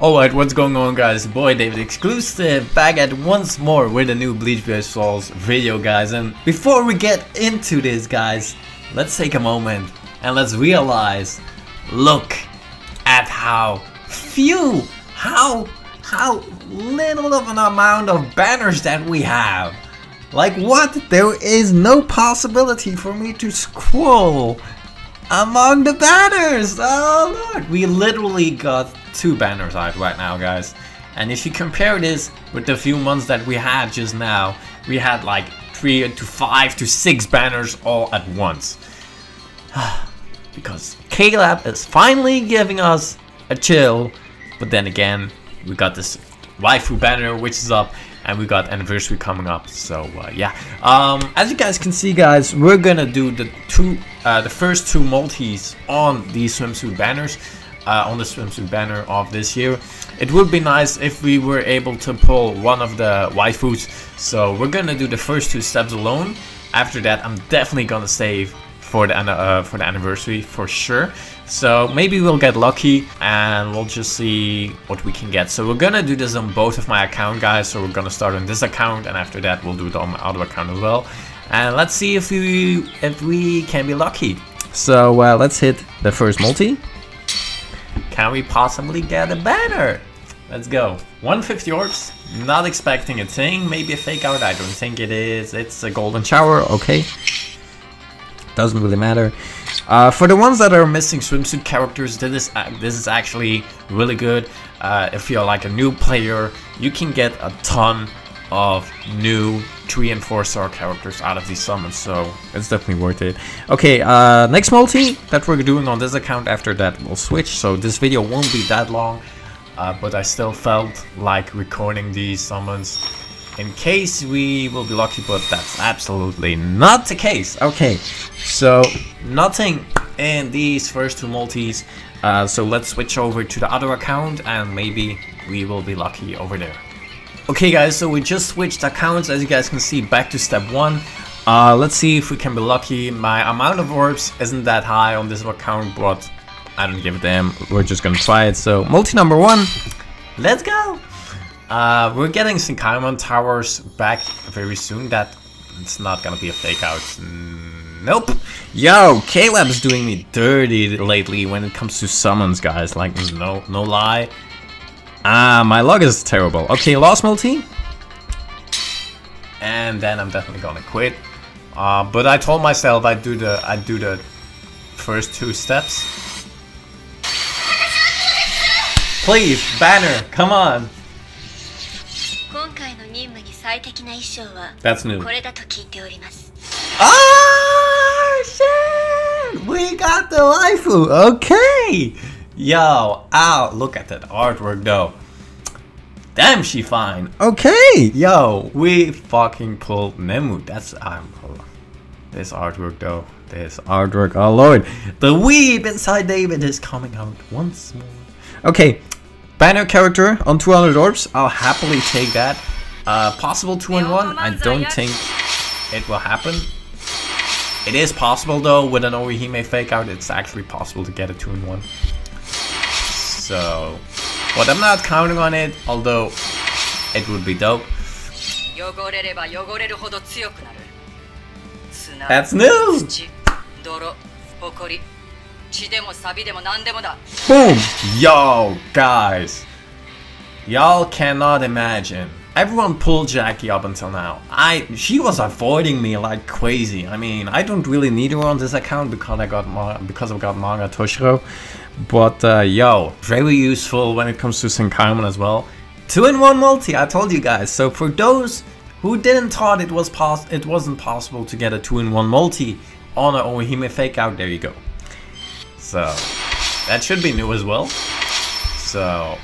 Alright, what's going on guys? Boy David exclusive back at once more with a new Bleach Brave Souls video guys and before we get into this guys, let's take a moment and let's realize, look at how few, how, how little of an amount of banners that we have. Like what? There is no possibility for me to scroll among the banners. Oh look, we literally got two banners out right now, guys. And if you compare this with the few months that we had just now, we had like three to five to six banners all at once. because KLab is finally giving us a chill, but then again, we got this waifu banner which is up and we got anniversary coming up so uh, yeah. Um, as you guys can see guys we're gonna do the two uh, the first two multis on these swimsuit banners uh, on the swimsuit banner of this year. It would be nice if we were able to pull one of the waifus. So we're gonna do the first two steps alone. After that I'm definitely gonna save for the uh, for the anniversary for sure. So maybe we'll get lucky and we'll just see what we can get. So we're gonna do this on both of my account guys. So we're gonna start on this account and after that we'll do it on my other account as well. And let's see if we if we can be lucky. So uh, let's hit the first multi. Can we possibly get a banner? Let's go. 150 orbs, not expecting a thing, maybe a fake out, I don't think it is. It's a golden shower, okay doesn't really matter. Uh, for the ones that are missing swimsuit characters, this is, uh, this is actually really good. Uh, if you're like a new player, you can get a ton of new 3 and 4 star characters out of these summons, so it's definitely worth it. Okay, uh, next multi that we're doing on this account after that we'll switch, so this video won't be that long, uh, but I still felt like recording these summons in case we will be lucky, but that's absolutely not the case. Okay, so nothing in these first two multis. Uh, so let's switch over to the other account and maybe we will be lucky over there. Okay guys, so we just switched accounts as you guys can see back to step 1. Uh, let's see if we can be lucky. My amount of orbs isn't that high on this account, but I don't give a damn. We're just gonna try it. So multi number 1, let's go! Uh, we're getting Senkaimon Towers back very soon. That it's not gonna be a fake out. Nope. Yo, KLab is doing me dirty lately when it comes to summons, guys. Like, no, no lie. Ah, my luck is terrible. Okay, lost multi. And then I'm definitely gonna quit. Uh, but I told myself I'd do the I'd do the first two steps. Please, banner, come on. That's new. Oh shit! We got the waifu. Okay. Yo, ow! Look at that artwork though. Damn, she fine. Okay, yo, we fucking pulled Nemu. That's um, this artwork though. This artwork. Oh lord, the weeb inside David is coming out once more. Okay, banner character on 200 orbs. I'll happily take that. Uh, possible 2 in 1? I don't think it will happen. It is possible though, with an Orihime fake out, it's actually possible to get a 2 in 1. So, but I'm not counting on it, although it would be dope. That's new! Boom! Yo, guys. Y'all cannot imagine Everyone pulled Jackie up until now. I she was avoiding me like crazy. I mean, I don't really need her on this account because I got because I got manga Toshiro. But uh, yo, very useful when it comes to Senkaimon as well. Two in one multi, I told you guys. So for those who didn't thought it was pos it wasn't possible to get a two in one multi on an Orihime fake out, there you go. So that should be new as well. So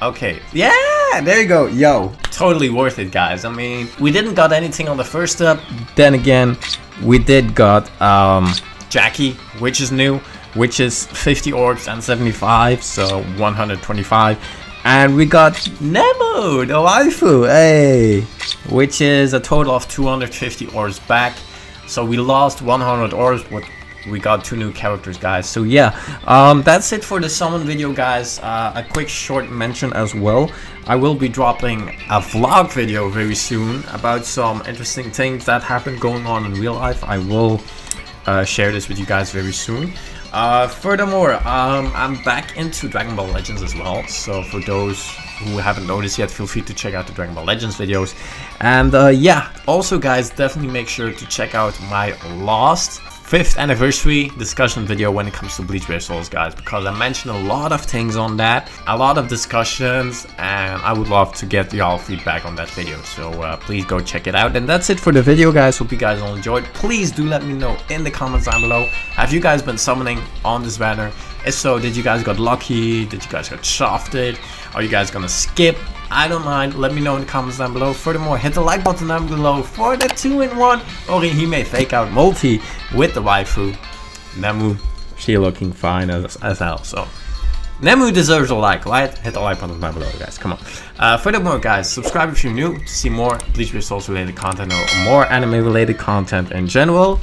okay, yeah, there you go. Yo, totally worth it, guys. I mean, we didn't got anything on the first step. Then again, we did got um, Jackie, which is new, which is 50 orbs and 75, so 125. And we got Nemu, the waifu, hey, which is a total of 250 orbs back. So we lost 100 orbs, but we got two new characters guys so yeah um, that's it for the summon video guys uh, a quick short mention as well I will be dropping a vlog video very soon about some interesting things that happen going on in real life. I will uh, share this with you guys very soon. Uh, furthermore, um, I'm back into Dragon Ball Legends as well, so for those who haven't noticed yet, feel free to check out the Dragon Ball Legends videos. And uh, yeah, also guys, definitely make sure to check out my last 5th anniversary discussion video when it comes to Bleach Brave Souls guys because I mentioned a lot of things on that, a lot of discussions and I would love to get y'all feedback on that video. So uh, please go check it out. And that's it for the video guys, hope you guys all enjoyed, please do let me know in the comments down below, have you guys been summoning on this banner, if so did you guys got lucky, did you guys got shafted, are you guys gonna skip I don't mind. Let me know in the comments down below. Furthermore, hit the like button down below for the 2-in-1 Orihime fake out multi with the waifu. Nemu, she looking fine as, as hell. So, Nemu deserves a like, right? Hit the like button down below, guys. Come on. Uh, furthermore, guys, subscribe if you're new to see more Bleach Brave Souls related content or more anime related content in general.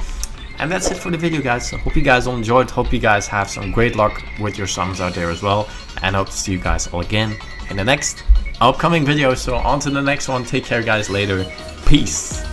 And that's it for the video, guys. So hope you guys all enjoyed. Hope you guys have some great luck with your summons out there as well. And hope to see you guys all again in the next upcoming video. So on to the next one. Take care guys later. Peace.